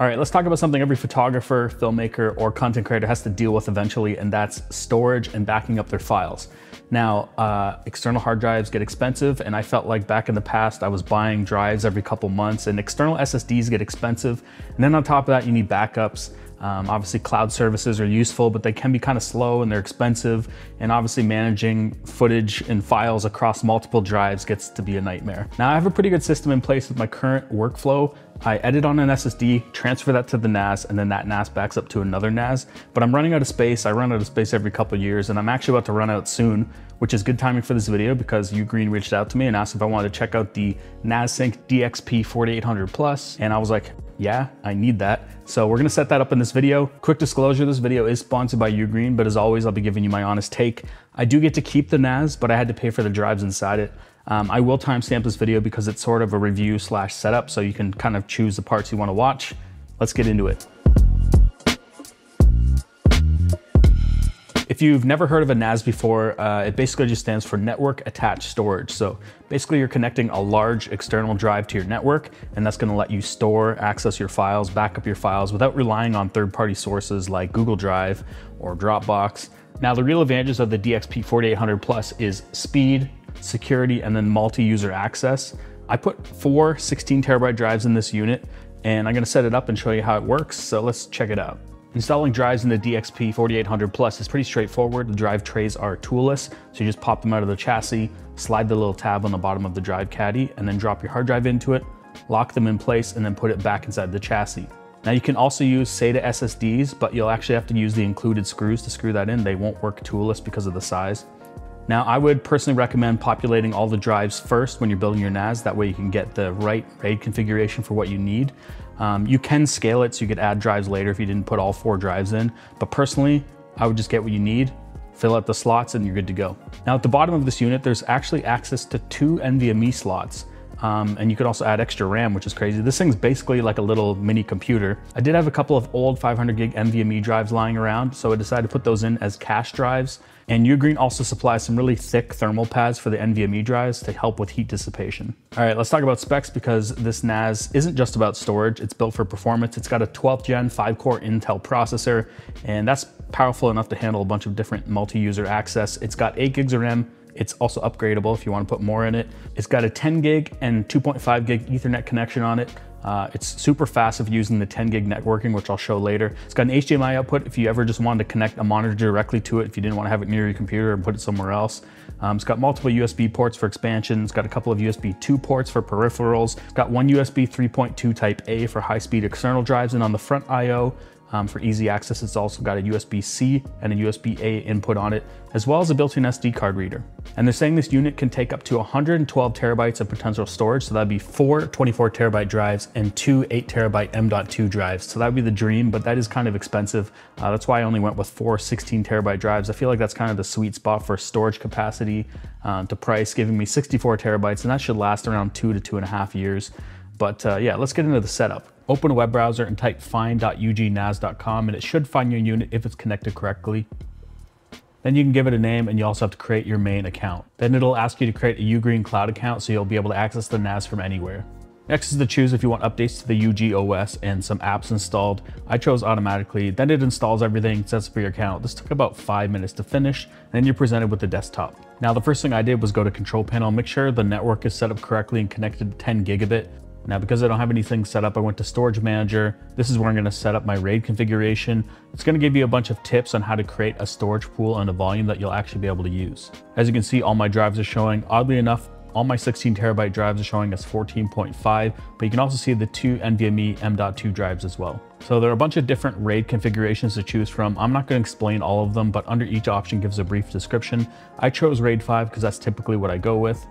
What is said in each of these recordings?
All right, let's talk about something every photographer, filmmaker, or content creator has to deal with eventually, and that's storage and backing up their files. Now, uh, external hard drives get expensive, and I felt like back in the past I was buying drives every couple months, and external SSDs get expensive. And then on top of that, you need backups. Um, obviously, cloud services are useful, but they can be kind of slow and they're expensive. And obviously, managing footage and files across multiple drives gets to be a nightmare. Now, I have a pretty good system in place with my current workflow. I edit on an SSD, transfer that to the NAS, and then that NAS backs up to another NAS. But I'm running out of space. I run out of space every couple years, and I'm actually about to run out soon, which is good timing for this video because Ugreen reached out to me and asked if I wanted to check out the NASync DXP 4800 Plus, and I was like, yeah, I need that. So we're gonna set that up in this video. Quick disclosure, this video is sponsored by Ugreen, but as always, I'll be giving you my honest take. I do get to keep the NAS, but I had to pay for the drives inside it. Um, I will timestamp this video because it's sort of a review slash setup, so you can kind of choose the parts you wanna watch. Let's get into it. If you've never heard of a NAS before, uh, it basically just stands for Network Attached Storage. So basically you're connecting a large external drive to your network, and that's gonna let you store, access your files, backup your files without relying on third-party sources like Google Drive or Dropbox. Now the real advantages of the DXP 4800 Plus is speed, security, and then multi-user access. I put four 16 terabyte drives in this unit, and I'm gonna set it up and show you how it works, so let's check it out. Installing drives in the DXP 4800 Plus is pretty straightforward. The drive trays are toolless, so you just pop them out of the chassis, slide the little tab on the bottom of the drive caddy, and then drop your hard drive into it, lock them in place, and then put it back inside the chassis. Now you can also use SATA SSDs, but you'll actually have to use the included screws to screw that in. They won't work toolless because of the size. Now I would personally recommend populating all the drives first when you're building your NAS. That way you can get the right RAID configuration for what you need. Um, you can scale it so you could add drives later if you didn't put all four drives in. But personally, I would just get what you need, fill out the slots and you're good to go. Now at the bottom of this unit, there's actually access to two NVMe slots. Um, and you could also add extra RAM, which is crazy. This thing's basically like a little mini computer. I did have a couple of old 500 gig NVMe drives lying around, so I decided to put those in as cache drives. And Ugreen also supplies some really thick thermal pads for the NVMe drives to help with heat dissipation. All right, let's talk about specs because this NAS isn't just about storage, it's built for performance. It's got a 12th gen 5 core Intel processor, and that's powerful enough to handle a bunch of different multi-user access. It's got 8 gigs of RAM, it's also upgradable if you want to put more in it. It's got a 10 gig and 2.5 gig ethernet connection on it. Uh, it's super fast if using the 10 gig networking, which I'll show later. It's got an HDMI output if you ever just wanted to connect a monitor directly to it, if you didn't want to have it near your computer and put it somewhere else. Um, it's got multiple USB ports for expansion. It's got a couple of USB 2 ports for peripherals. It's got one USB 3.2 type A for high speed external drives. And on the front IO, um, for easy access, it's also got a USB-C and a USB-A input on it, as well as a built-in SD card reader. And they're saying this unit can take up to 112 terabytes of potential storage, so that'd be four 24 terabyte drives and two 8 terabyte M.2 drives. So that'd be the dream, but that is kind of expensive. Uh, that's why I only went with four 16 terabyte drives. I feel like that's kind of the sweet spot for storage capacity uh, to price, giving me 64 terabytes, and that should last around two to two and a half years. But uh, yeah, let's get into the setup. Open a web browser and type find.ugnas.com and it should find your unit if it's connected correctly. Then you can give it a name and you also have to create your main account. Then it'll ask you to create a Ugreen cloud account so you'll be able to access the NAS from anywhere. Next is to choose if you want updates to the UG OS and some apps installed. I chose automatically, then it installs everything, sets up your account. This took about five minutes to finish, and then you're presented with the desktop. Now the first thing I did was go to control panel, make sure the network is set up correctly and connected to 10 gigabit. Now, because I don't have anything set up, I went to Storage Manager. This is where I'm gonna set up my RAID configuration. It's gonna give you a bunch of tips on how to create a storage pool and a volume that you'll actually be able to use. As you can see, all my drives are showing. Oddly enough, all my 16 terabyte drives are showing as 14.5, but you can also see the two NVMe M.2 drives as well. So there are a bunch of different RAID configurations to choose from. I'm not gonna explain all of them, but under each option gives a brief description. I chose RAID 5 because that's typically what I go with.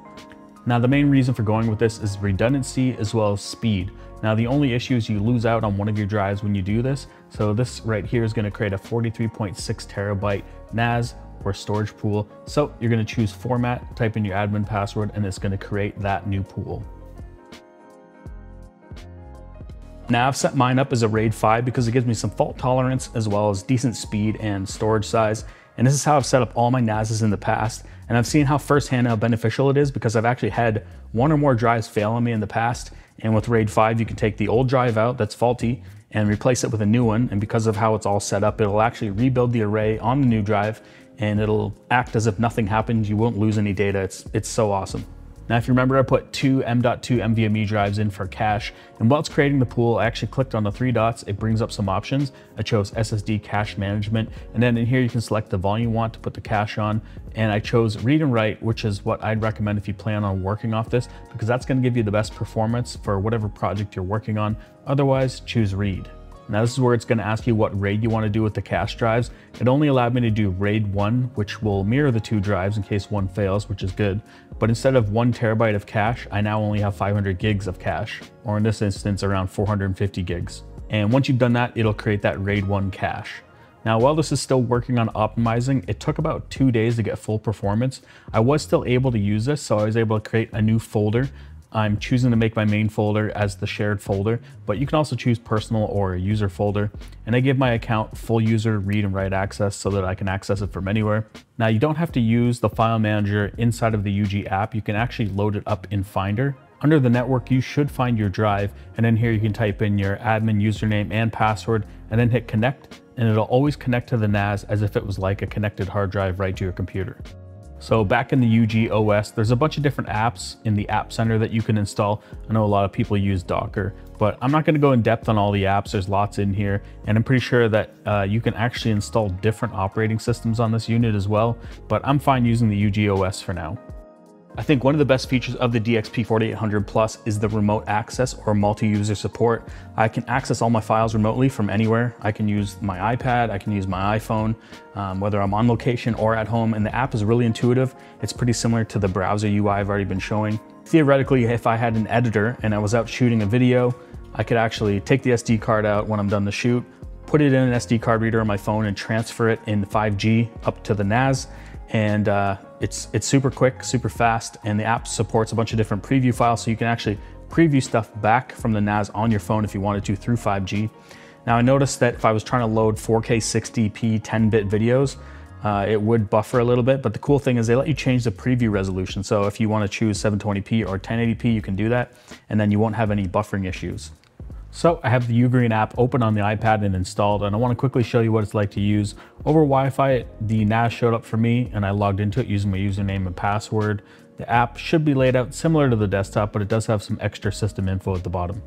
Now the main reason for going with this is redundancy as well as speed. Now the only issue is you lose out on one of your drives when you do this. So this right here is gonna create a 43.6 terabyte NAS or storage pool. So you're gonna choose format, type in your admin password, and it's gonna create that new pool. Now I've set mine up as a RAID 5 because it gives me some fault tolerance as well as decent speed and storage size. And this is how I've set up all my NASs in the past. And I've seen how firsthand how beneficial it is because I've actually had one or more drives fail on me in the past. And with RAID 5, you can take the old drive out that's faulty and replace it with a new one. And because of how it's all set up, it'll actually rebuild the array on the new drive and it'll act as if nothing happened. You won't lose any data. It's, it's so awesome. Now, if you remember, I put two M.2 NVMe drives in for cache, and while it's creating the pool, I actually clicked on the three dots. It brings up some options. I chose SSD cache management, and then in here you can select the volume you want to put the cache on, and I chose read and write, which is what I'd recommend if you plan on working off this, because that's gonna give you the best performance for whatever project you're working on. Otherwise, choose read. Now this is where it's gonna ask you what RAID you wanna do with the cache drives. It only allowed me to do RAID 1, which will mirror the two drives in case one fails, which is good. But instead of one terabyte of cache, I now only have 500 gigs of cache, or in this instance, around 450 gigs. And once you've done that, it'll create that RAID 1 cache. Now, while this is still working on optimizing, it took about two days to get full performance. I was still able to use this, so I was able to create a new folder I'm choosing to make my main folder as the shared folder, but you can also choose personal or user folder. And I give my account full user read and write access so that I can access it from anywhere. Now you don't have to use the file manager inside of the UG app. You can actually load it up in Finder. Under the network, you should find your drive. And in here you can type in your admin username and password and then hit connect. And it'll always connect to the NAS as if it was like a connected hard drive right to your computer. So back in the UG OS, there's a bunch of different apps in the App Center that you can install. I know a lot of people use Docker, but I'm not gonna go in depth on all the apps. There's lots in here, and I'm pretty sure that uh, you can actually install different operating systems on this unit as well, but I'm fine using the UG OS for now. I think one of the best features of the DXP 4800 Plus is the remote access or multi-user support. I can access all my files remotely from anywhere. I can use my iPad, I can use my iPhone, um, whether I'm on location or at home, and the app is really intuitive. It's pretty similar to the browser UI I've already been showing. Theoretically, if I had an editor and I was out shooting a video, I could actually take the SD card out when I'm done the shoot, put it in an SD card reader on my phone and transfer it in 5G up to the NAS and uh, it's, it's super quick, super fast, and the app supports a bunch of different preview files, so you can actually preview stuff back from the NAS on your phone if you wanted to through 5G. Now I noticed that if I was trying to load 4K 60p 10-bit videos, uh, it would buffer a little bit, but the cool thing is they let you change the preview resolution. So if you wanna choose 720p or 1080p, you can do that, and then you won't have any buffering issues. So I have the Ugreen app open on the iPad and installed, and I wanna quickly show you what it's like to use. Over Wi-Fi, the NAS showed up for me, and I logged into it using my username and password. The app should be laid out similar to the desktop, but it does have some extra system info at the bottom.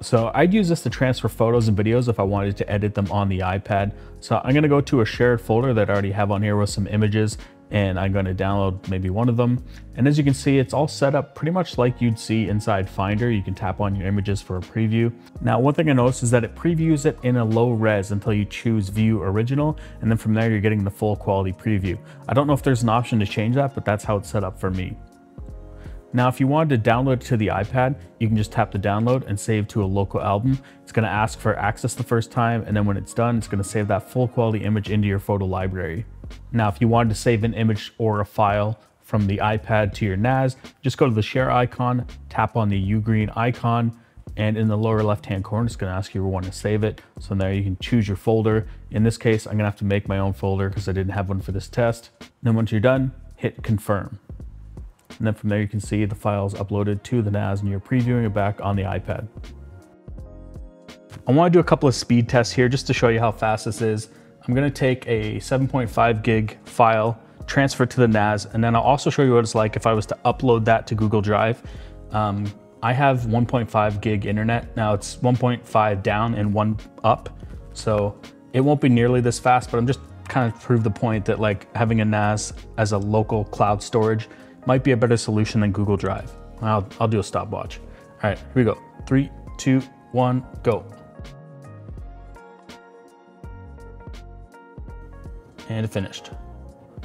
So I'd use this to transfer photos and videos if I wanted to edit them on the iPad. So I'm gonna go to a shared folder that I already have on here with some images and I'm going to download maybe one of them. And as you can see, it's all set up pretty much like you'd see inside Finder. You can tap on your images for a preview. Now, one thing I noticed is that it previews it in a low res until you choose view original. And then from there, you're getting the full quality preview. I don't know if there's an option to change that, but that's how it's set up for me. Now, if you wanted to download to the iPad, you can just tap the download and save to a local album. It's gonna ask for access the first time, and then when it's done, it's gonna save that full quality image into your photo library. Now, if you wanted to save an image or a file from the iPad to your NAS, just go to the share icon, tap on the Ugreen icon, and in the lower left-hand corner, it's gonna ask you if you want to save it. So there you can choose your folder. In this case, I'm gonna have to make my own folder because I didn't have one for this test. then once you're done, hit confirm. And then from there, you can see the files uploaded to the NAS and you're previewing it back on the iPad. I wanna do a couple of speed tests here just to show you how fast this is. I'm gonna take a 7.5 gig file, transfer to the NAS, and then I'll also show you what it's like if I was to upload that to Google Drive. Um, I have 1.5 gig internet. Now it's 1.5 down and one up. So it won't be nearly this fast, but I'm just kind of prove the point that like having a NAS as a local cloud storage might be a better solution than Google Drive. I'll, I'll do a stopwatch. All right, here we go. Three, two, one, go. And finished.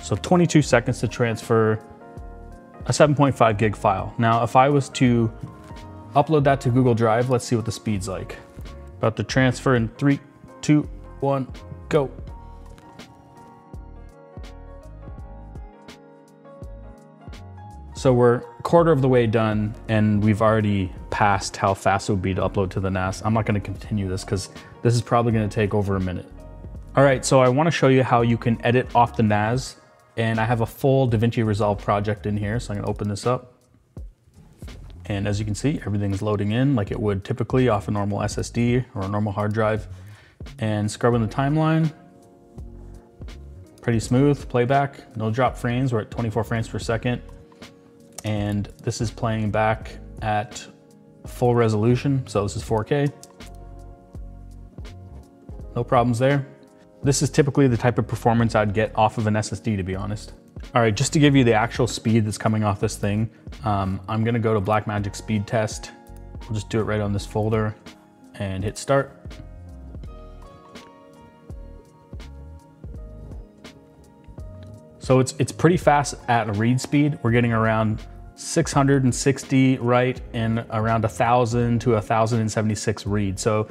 So 22 seconds to transfer a 7.5 gig file. Now, if I was to upload that to Google Drive, let's see what the speed's like. About to transfer in three, two, one, go. So we're quarter of the way done and we've already passed how fast it would be to upload to the NAS. I'm not gonna continue this because this is probably gonna take over a minute. All right, so I wanna show you how you can edit off the NAS and I have a full DaVinci Resolve project in here. So I'm gonna open this up. And as you can see, everything's loading in like it would typically off a normal SSD or a normal hard drive. And scrubbing the timeline, pretty smooth playback, no drop frames. We're at 24 frames per second. And this is playing back at full resolution. So this is 4K. No problems there. This is typically the type of performance I'd get off of an SSD, to be honest. All right, just to give you the actual speed that's coming off this thing, um, I'm gonna go to Blackmagic speed test. We'll just do it right on this folder and hit start. So it's, it's pretty fast at read speed. We're getting around 660 write and around 1,000 to 1,076 read. So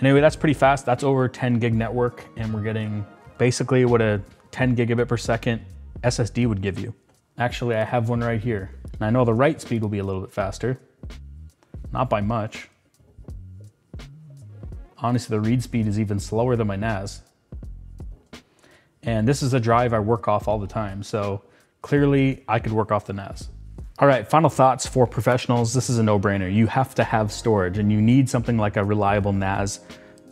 anyway, that's pretty fast. That's over 10 gig network and we're getting basically what a 10 gigabit per second SSD would give you. Actually, I have one right here. And I know the write speed will be a little bit faster, not by much. Honestly, the read speed is even slower than my NAS. And this is a drive I work off all the time. So clearly I could work off the NAS. All right, final thoughts for professionals. This is a no-brainer. You have to have storage and you need something like a reliable NAS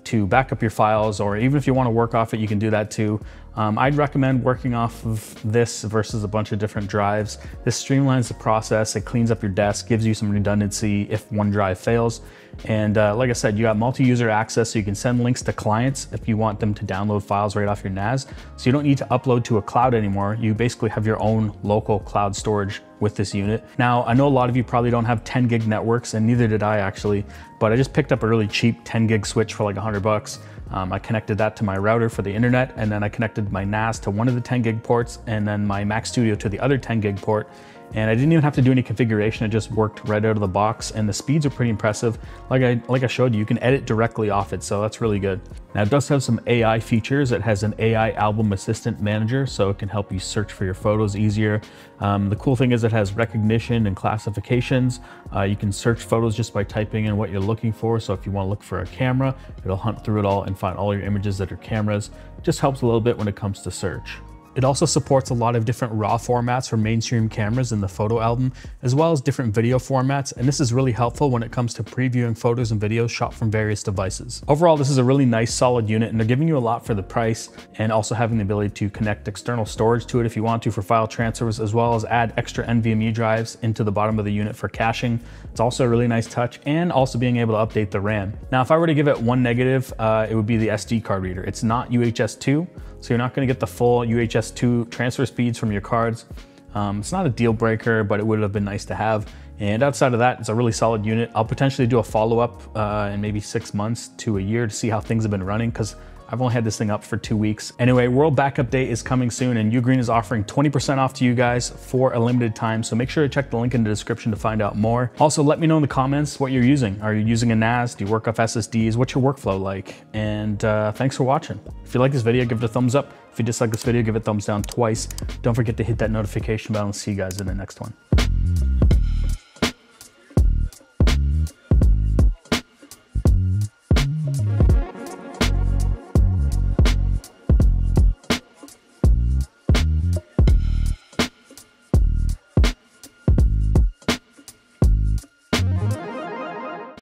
to back up your files, or even if you wanna work off it, you can do that too. Um, I'd recommend working off of this versus a bunch of different drives. This streamlines the process, it cleans up your desk, gives you some redundancy if one drive fails. And uh, like I said, you got multi-user access, so you can send links to clients if you want them to download files right off your NAS. So you don't need to upload to a cloud anymore. You basically have your own local cloud storage with this unit. Now, I know a lot of you probably don't have 10 gig networks, and neither did I actually, but I just picked up a really cheap 10 gig switch for like 100 bucks. Um, I connected that to my router for the internet, and then I connected my NAS to one of the 10 gig ports, and then my Mac Studio to the other 10 gig port. And I didn't even have to do any configuration, it just worked right out of the box, and the speeds are pretty impressive. Like I, like I showed you, you can edit directly off it, so that's really good. Now it does have some AI features. It has an AI album assistant manager, so it can help you search for your photos easier. Um, the cool thing is it has recognition and classifications. Uh, you can search photos just by typing in what you're looking for. So if you want to look for a camera, it'll hunt through it all and find all your images that are cameras. Just helps a little bit when it comes to search. It also supports a lot of different RAW formats for mainstream cameras in the photo album, as well as different video formats, and this is really helpful when it comes to previewing photos and videos shot from various devices. Overall, this is a really nice solid unit, and they're giving you a lot for the price, and also having the ability to connect external storage to it if you want to for file transfers, as well as add extra NVMe drives into the bottom of the unit for caching. It's also a really nice touch, and also being able to update the RAM. Now, if I were to give it one negative, uh, it would be the SD card reader. It's not UHS 2, so you're not gonna get the full UHS 2 transfer speeds from your cards. Um, it's not a deal breaker, but it would have been nice to have. And outside of that, it's a really solid unit. I'll potentially do a follow-up uh, in maybe six months to a year to see how things have been running because I've only had this thing up for two weeks. Anyway, World Backup Day is coming soon and Ugreen is offering 20% off to you guys for a limited time. So make sure to check the link in the description to find out more. Also, let me know in the comments what you're using. Are you using a NAS? Do you work off SSDs? What's your workflow like? And uh, thanks for watching. If you like this video, give it a thumbs up. If you dislike this video, give it a thumbs down twice. Don't forget to hit that notification bell and see you guys in the next one.